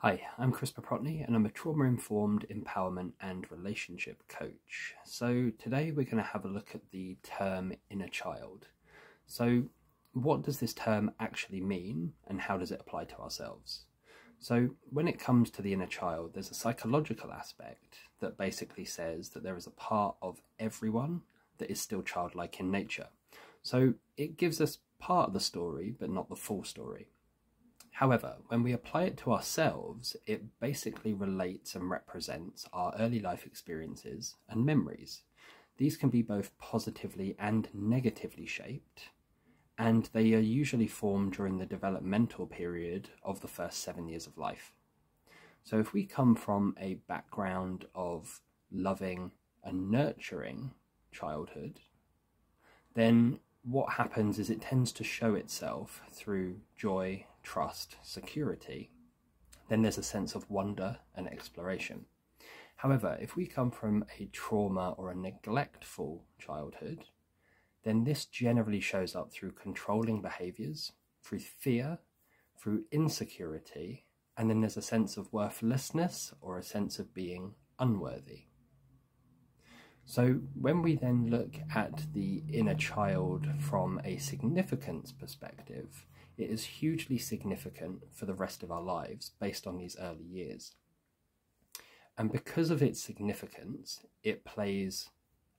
Hi, I'm Chris Paprotny and I'm a trauma informed empowerment and relationship coach. So, today we're going to have a look at the term inner child. So, what does this term actually mean and how does it apply to ourselves? So, when it comes to the inner child, there's a psychological aspect that basically says that there is a part of everyone that is still childlike in nature. So, it gives us part of the story, but not the full story. However, when we apply it to ourselves, it basically relates and represents our early life experiences and memories. These can be both positively and negatively shaped, and they are usually formed during the developmental period of the first seven years of life. So, if we come from a background of loving and nurturing childhood, then what happens is it tends to show itself through joy, trust, security, then there's a sense of wonder and exploration. However, if we come from a trauma or a neglectful childhood, then this generally shows up through controlling behaviors, through fear, through insecurity, and then there's a sense of worthlessness or a sense of being unworthy. So, when we then look at the inner child from a significance perspective, it is hugely significant for the rest of our lives based on these early years. And because of its significance, it plays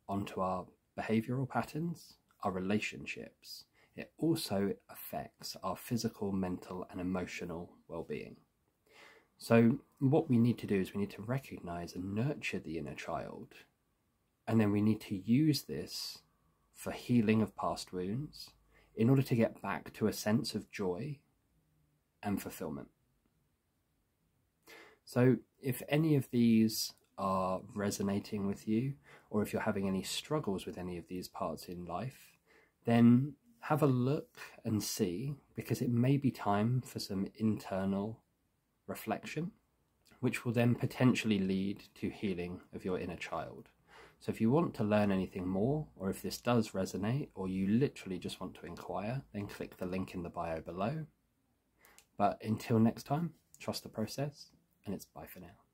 onto our behavioral patterns, our relationships. It also affects our physical, mental, and emotional well being. So, what we need to do is we need to recognize and nurture the inner child, and then we need to use this for healing of past wounds, in order to get back to a sense of joy and fulfillment. So, if any of these are resonating with you, or if you're having any struggles with any of these parts in life, then have a look and see because it may be time for some internal reflection, which will then potentially lead to healing of your inner child. So if you want to learn anything more, or if this does resonate, or you literally just want to inquire, then click the link in the bio below. But until next time, trust the process, and it's bye for now.